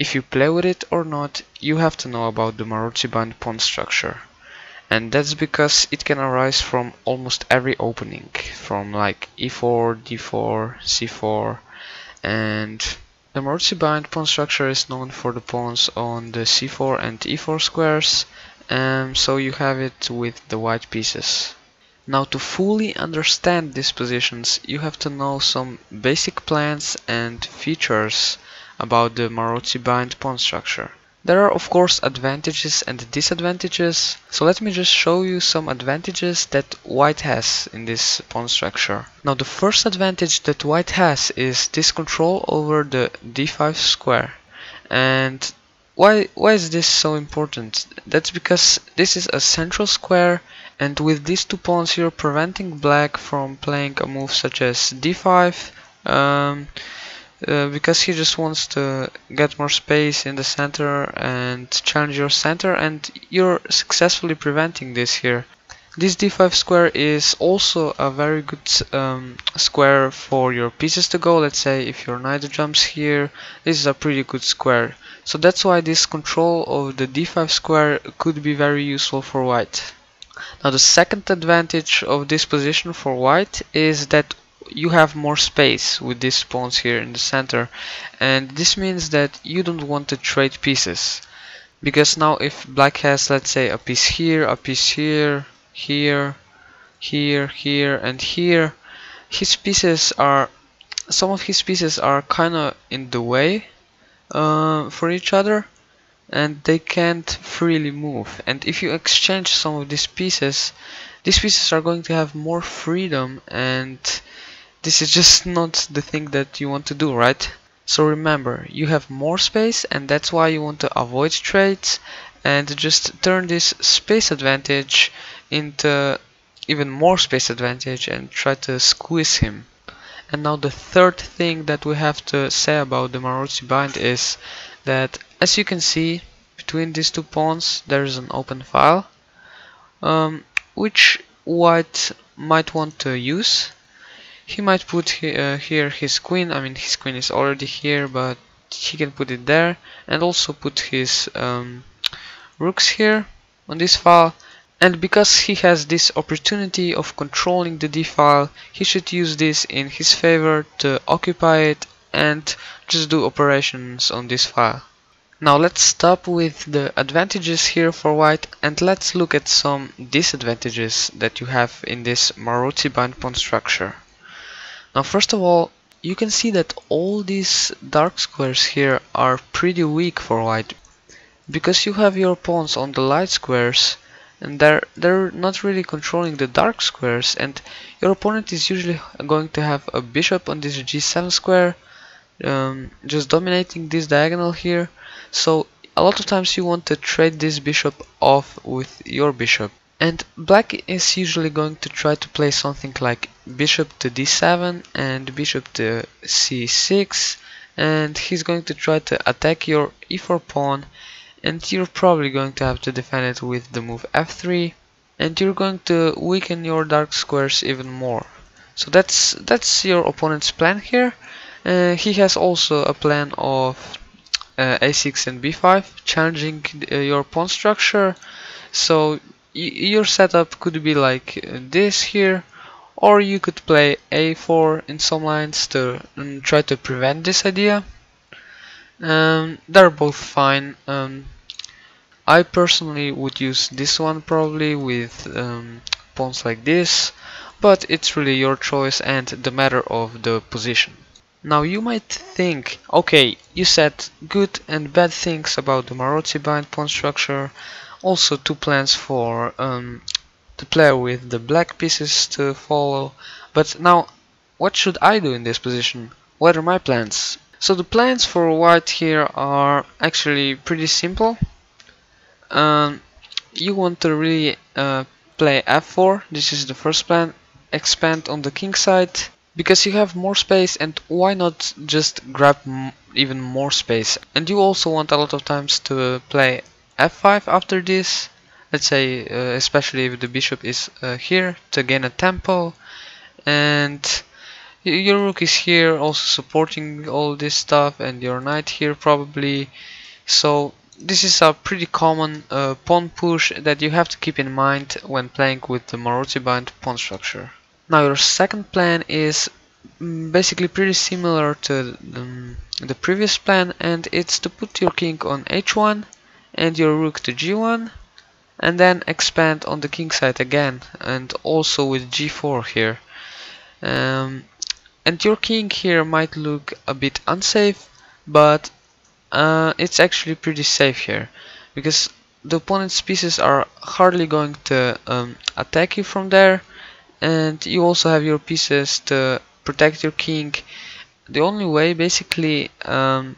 if you play with it or not, you have to know about the Maroczy-bind pawn structure. And that's because it can arise from almost every opening, from like e4, d4, c4, and the Maroczy-bind pawn structure is known for the pawns on the c4 and e4 squares, and so you have it with the white pieces. Now to fully understand these positions, you have to know some basic plans and features about the Maroczy bind pawn structure. There are of course advantages and disadvantages, so let me just show you some advantages that white has in this pawn structure. Now the first advantage that white has is this control over the d5 square. And why, why is this so important? That's because this is a central square and with these two pawns you're preventing black from playing a move such as d5 um, uh, because he just wants to get more space in the center and challenge your center and you're successfully preventing this here. This d5 square is also a very good um, square for your pieces to go. Let's say if your knight jumps here, this is a pretty good square. So that's why this control of the d5 square could be very useful for white. Now the second advantage of this position for white is that you have more space with these pawns here in the center. And this means that you don't want to trade pieces. Because now if black has let's say a piece here a piece here here here here and here his pieces are some of his pieces are kind of in the way uh, for each other and they can't freely move. And if you exchange some of these pieces these pieces are going to have more freedom and this is just not the thing that you want to do, right? So remember, you have more space and that's why you want to avoid trades and just turn this space advantage into even more space advantage and try to squeeze him. And now the third thing that we have to say about the Maroczy bind is that as you can see between these two pawns there is an open file um, which white might want to use he might put he, uh, here his queen, I mean his queen is already here, but he can put it there and also put his um, rooks here on this file and because he has this opportunity of controlling the d file he should use this in his favor to occupy it and just do operations on this file. Now let's stop with the advantages here for white and let's look at some disadvantages that you have in this Maroczy bind pawn structure. Now first of all, you can see that all these dark squares here are pretty weak for white because you have your pawns on the light squares and they're they're not really controlling the dark squares and your opponent is usually going to have a bishop on this g7 square um, just dominating this diagonal here. So a lot of times you want to trade this bishop off with your bishop and black is usually going to try to play something like bishop to d7 and bishop to c6 and he's going to try to attack your e4 pawn and you're probably going to have to defend it with the move f3 and you're going to weaken your dark squares even more. So that's that's your opponent's plan here. Uh, he has also a plan of uh, a6 and b5 challenging uh, your pawn structure so your setup could be like this here or you could play a4 in some lines to um, try to prevent this idea. Um, they're both fine. Um, I personally would use this one probably with um, pawns like this but it's really your choice and the matter of the position. Now you might think okay you said good and bad things about the Maroczy bind pawn structure also two plans for um, the player with the black pieces to follow. But now what should I do in this position? What are my plans? So the plans for white here are actually pretty simple. Um, you want to really uh, play f4 this is the first plan. Expand on the king side. Because you have more space and why not just grab even more space? And you also want a lot of times to play f5 after this let's say uh, especially if the bishop is uh, here to gain a tempo and your rook is here also supporting all this stuff and your knight here probably. So this is a pretty common uh, pawn push that you have to keep in mind when playing with the bind pawn structure. Now your second plan is mm, basically pretty similar to the, um, the previous plan and it's to put your king on h1 and your rook to g1 and then expand on the king side again and also with g4 here. Um, and your king here might look a bit unsafe but uh, it's actually pretty safe here because the opponent's pieces are hardly going to um, attack you from there and you also have your pieces to protect your king the only way basically um,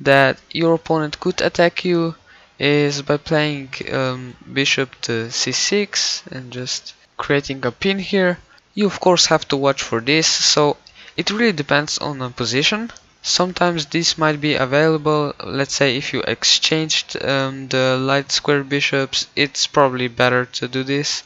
that your opponent could attack you is by playing um, bishop to c6 and just creating a pin here you of course have to watch for this so it really depends on the position Sometimes this might be available, let's say if you exchanged um, the light square bishops, it's probably better to do this.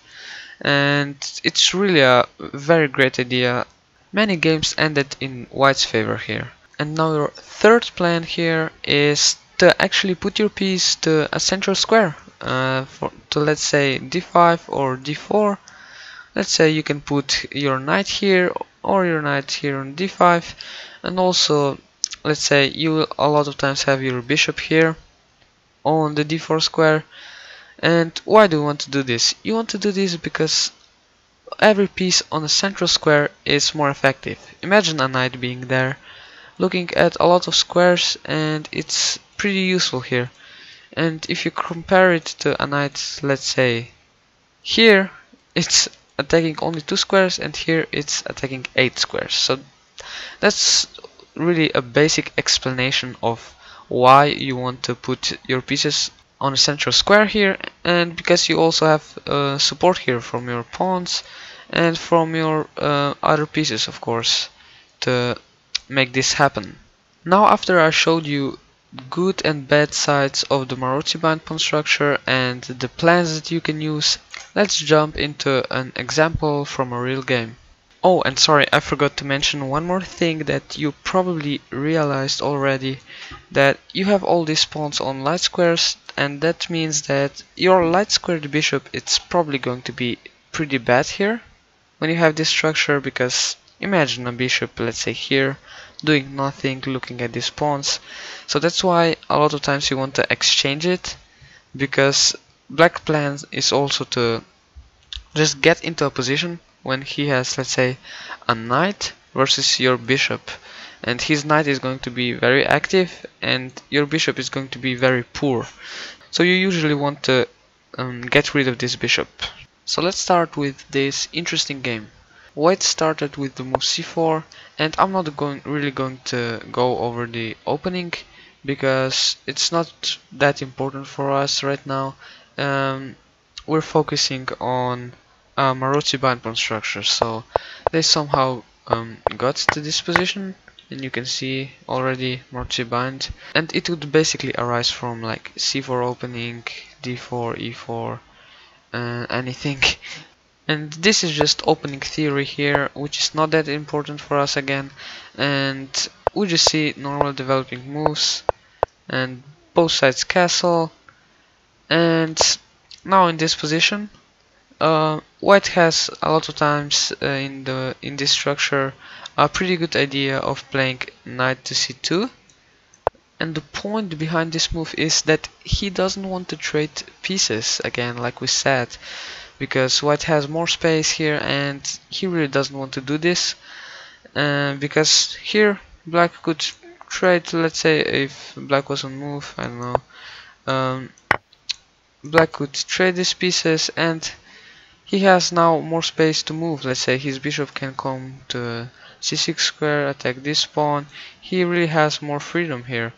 And it's really a very great idea. Many games ended in white's favor here. And now your third plan here is to actually put your piece to a central square. Uh, for, to let's say d5 or d4. Let's say you can put your knight here or your knight here on d5 and also let's say you a lot of times have your bishop here on the d4 square and why do you want to do this? You want to do this because every piece on the central square is more effective. Imagine a knight being there looking at a lot of squares and it's pretty useful here. And if you compare it to a knight let's say here it's attacking only two squares and here it's attacking eight squares. So that's really a basic explanation of why you want to put your pieces on a central square here and because you also have uh, support here from your pawns and from your uh, other pieces of course to make this happen. Now after I showed you good and bad sides of the bind pawn structure and the plans that you can use, let's jump into an example from a real game. Oh, and sorry, I forgot to mention one more thing that you probably realized already, that you have all these pawns on light squares, and that means that your light squared bishop it's probably going to be pretty bad here when you have this structure, because imagine a bishop, let's say here, doing nothing, looking at these pawns. So that's why a lot of times you want to exchange it, because black plan is also to just get into a position when he has let's say a knight versus your bishop. And his knight is going to be very active and your bishop is going to be very poor. So you usually want to um, get rid of this bishop. So let's start with this interesting game white started with the move c4 and I'm not going really going to go over the opening because it's not that important for us right now. Um, we're focusing on uh, Maroczy bind pawn structure so they somehow um, got to this position and you can see already Maroczy bind. And it would basically arise from like c4 opening d4 e4 uh, anything and this is just opening theory here which is not that important for us again. And we just see normal developing moves and both sides castle. And now in this position uh, white has a lot of times uh, in the in this structure a pretty good idea of playing knight to c2 and the point behind this move is that he doesn't want to trade pieces again like we said because white has more space here and he really doesn't want to do this uh, because here black could trade let's say if black was on move I don't know um, black could trade these pieces and he has now more space to move. Let's say his bishop can come to c6 square, attack this pawn. He really has more freedom here.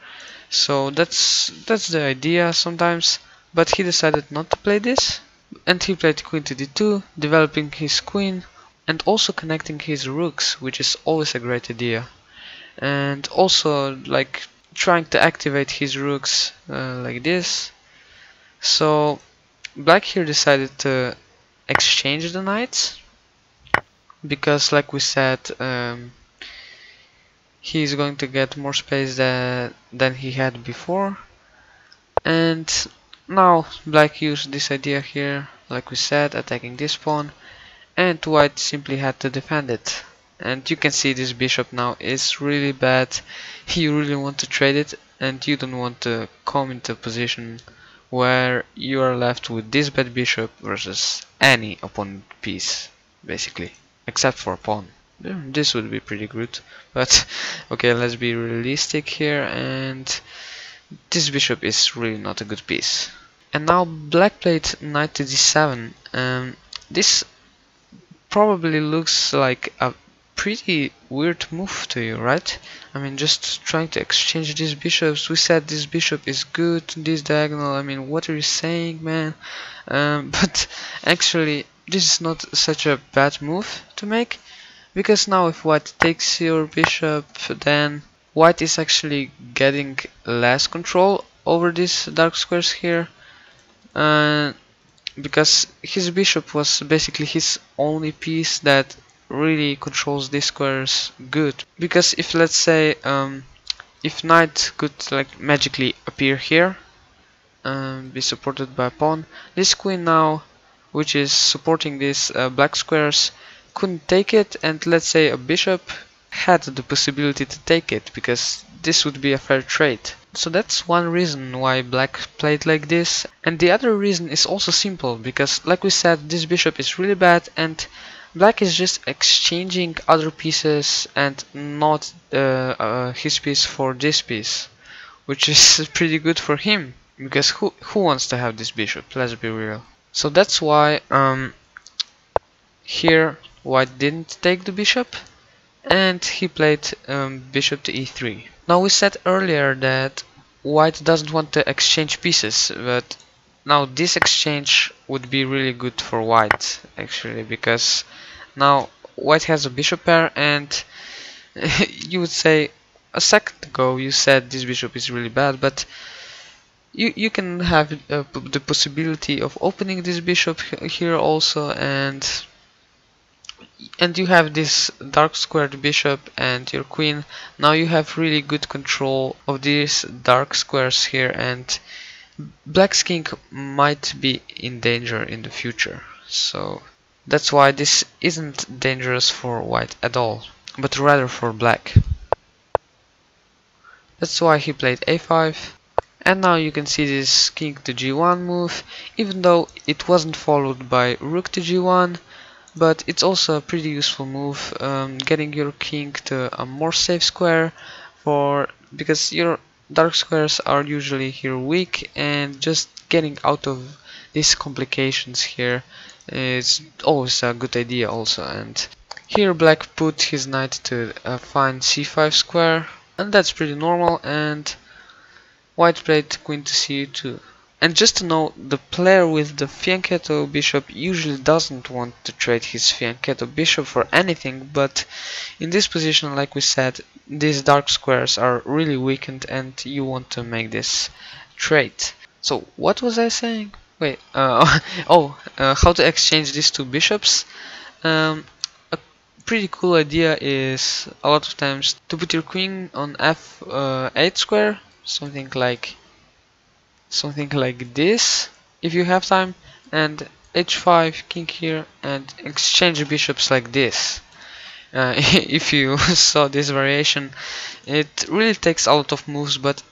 So that's that's the idea sometimes. But he decided not to play this. And he played queen to d2, developing his queen and also connecting his rooks, which is always a great idea. And also like trying to activate his rooks uh, like this. So black here decided to exchange the knights because like we said um, he's going to get more space that, than he had before and now black used this idea here like we said attacking this pawn and white simply had to defend it. And you can see this bishop now is really bad. You really want to trade it and you don't want to come into a position where you are left with this bad bishop versus any opponent piece basically except for a pawn. This would be pretty good but okay let's be realistic here and this bishop is really not a good piece and now black played knight to d7 um, this probably looks like a pretty weird move to you, right? I mean, just trying to exchange these bishops. We said this bishop is good, this diagonal. I mean, what are you saying, man? Um, but actually, this is not such a bad move to make. Because now if white takes your bishop, then white is actually getting less control over these dark squares here. Uh, because his bishop was basically his only piece that really controls these squares good. Because if let's say um, if knight could like magically appear here and um, be supported by a pawn this queen now which is supporting these uh, black squares couldn't take it and let's say a bishop had the possibility to take it because this would be a fair trade. So that's one reason why black played like this. And the other reason is also simple because like we said this bishop is really bad and black is just exchanging other pieces and not uh, uh, his piece for this piece which is pretty good for him because who, who wants to have this bishop? Let's be real. So that's why um, here white didn't take the bishop and he played um, bishop to e3 now we said earlier that white doesn't want to exchange pieces, but now this exchange would be really good for white actually because now white has a bishop pair and you would say a second ago you said this bishop is really bad but you you can have uh, the possibility of opening this bishop here also and and you have this dark squared bishop and your queen. Now you have really good control of these dark squares here and black's king might be in danger in the future. So that's why this isn't dangerous for white at all but rather for black. That's why he played a5 and now you can see this king to g1 move. Even though it wasn't followed by rook to g1 but it's also a pretty useful move um, getting your king to a more safe square for because your dark squares are usually here weak and just getting out of these complications here is always a good idea also and here black put his knight to a fine c5 square and that's pretty normal and white played queen to c2 and just to know, the player with the fianchetto bishop usually doesn't want to trade his fianchetto bishop for anything, but in this position, like we said, these dark squares are really weakened and you want to make this trade. So what was I saying? Wait, uh, oh, uh, how to exchange these two bishops? Um, a pretty cool idea is a lot of times to put your queen on f8 uh, square, something like something like this if you have time and h5 king here and exchange bishops like this. Uh, if you saw this variation it really takes a lot of moves but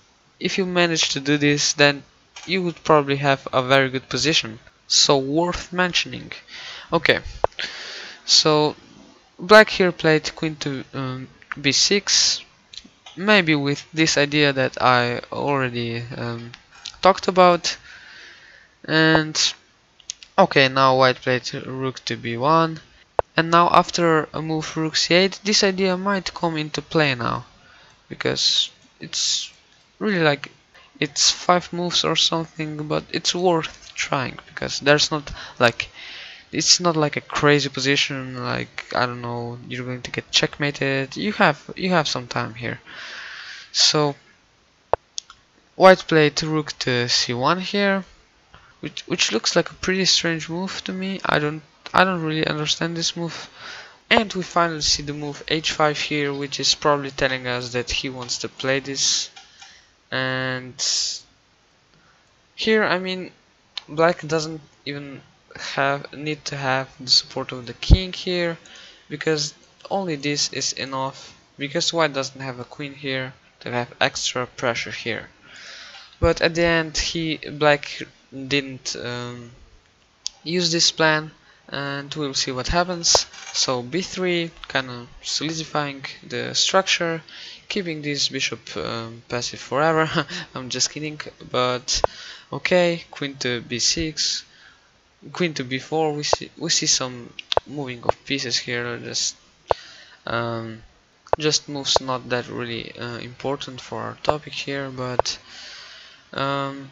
if you manage to do this then you would probably have a very good position. So worth mentioning. Okay. So black here played queen to um, b6 maybe with this idea that I already um, talked about. And okay now white played rook to b1 and now after a move rook c8 this idea might come into play now. Because it's really like it's five moves or something but it's worth trying. Because there's not like it's not like a crazy position like I don't know you're going to get checkmated. You have you have some time here. So White played rook to c1 here, which which looks like a pretty strange move to me. I don't I don't really understand this move, and we finally see the move h5 here which is probably telling us that he wants to play this. And here I mean black doesn't even have need to have the support of the king here because only this is enough. Because white doesn't have a queen here to have extra pressure here but at the end he black didn't um, use this plan and we'll see what happens. So b3 kind of solidifying the structure keeping this bishop um, passive forever. I'm just kidding but okay queen to b6 queen to b4 we see we see some moving of pieces here just um, just moves not that really uh, important for our topic here but um,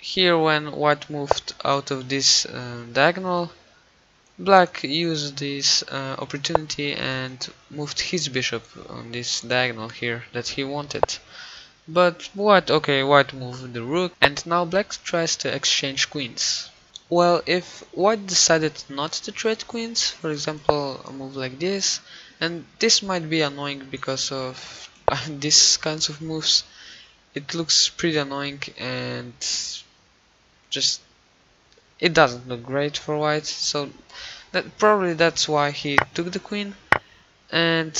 here when white moved out of this uh, diagonal black used this uh, opportunity and moved his bishop on this diagonal here that he wanted. But white okay white moved the rook and now black tries to exchange queens. Well if white decided not to trade queens for example a move like this and this might be annoying because of these kinds of moves it looks pretty annoying and just it doesn't look great for white so that probably that's why he took the queen. And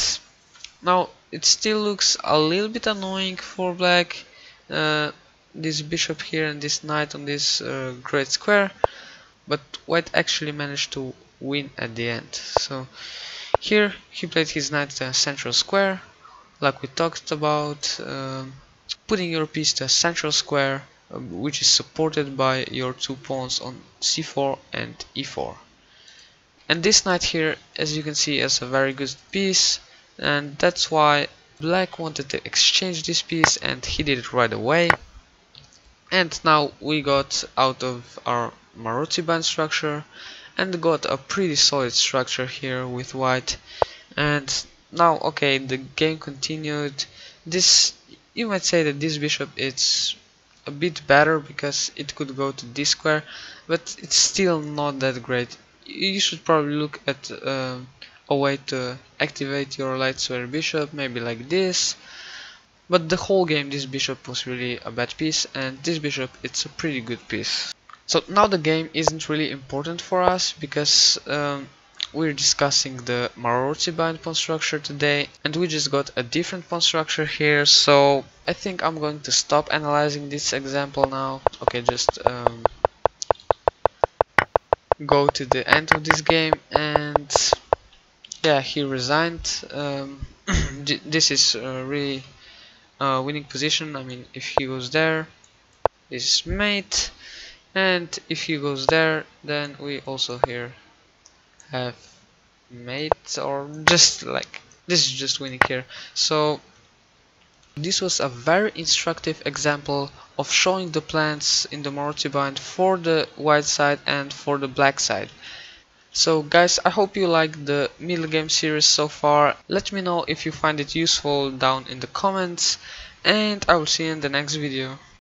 now it still looks a little bit annoying for black uh, this bishop here and this knight on this uh, great square but white actually managed to win at the end. So here he played his knight to a central square like we talked about um, putting your piece to a central square um, which is supported by your two pawns on c4 and e4 and this knight here as you can see is a very good piece and that's why black wanted to exchange this piece and he did it right away. And now we got out of our Maroczy bind structure and got a pretty solid structure here with white. And now okay the game continued. This you might say that this bishop is a bit better because it could go to this square but it's still not that great. You should probably look at uh, a way to activate your light square bishop maybe like this. But the whole game this bishop was really a bad piece and this bishop it's a pretty good piece. So now the game isn't really important for us because um, we're discussing the Maroczy bind pawn structure today and we just got a different pawn structure here so I think I'm going to stop analyzing this example now. Okay just um, go to the end of this game and yeah he resigned. Um, this is a really uh, winning position. I mean if he goes there is mate and if he goes there then we also here have mate or just like this is just winning here. So this was a very instructive example of showing the plans in the Maroczy bind for the white side and for the black side. So guys I hope you like the middle game series so far. Let me know if you find it useful down in the comments and I will see you in the next video